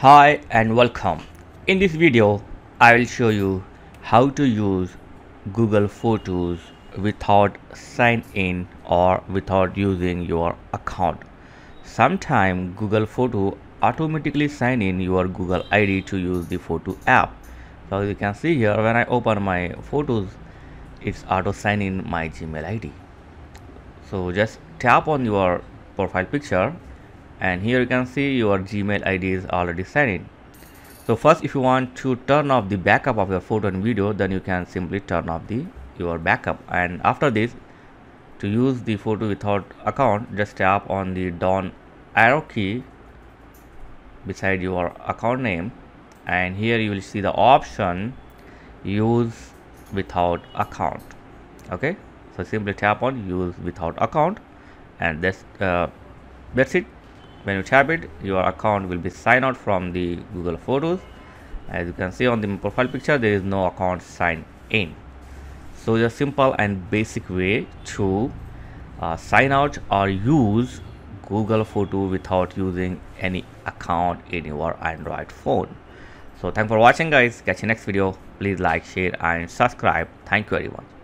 Hi and welcome. In this video, I will show you how to use Google Photos without sign in or without using your account. Sometime Google Photo automatically sign in your Google ID to use the photo app. So you can see here when I open my photos, it's auto sign in my Gmail ID. So just tap on your profile picture and here you can see your gmail id is already signed in. So first if you want to turn off the backup of your photo and video then you can simply turn off the your backup. And after this to use the photo without account just tap on the down arrow key beside your account name. And here you will see the option use without account. Okay? So simply tap on use without account and that's uh, that's it when you tap it your account will be signed out from the google photos. As you can see on the profile picture there is no account signed in. So a simple and basic way to uh, sign out or use google photo without using any account in your android phone. So thanks for watching guys. Catch you next video. Please like share and subscribe. Thank you everyone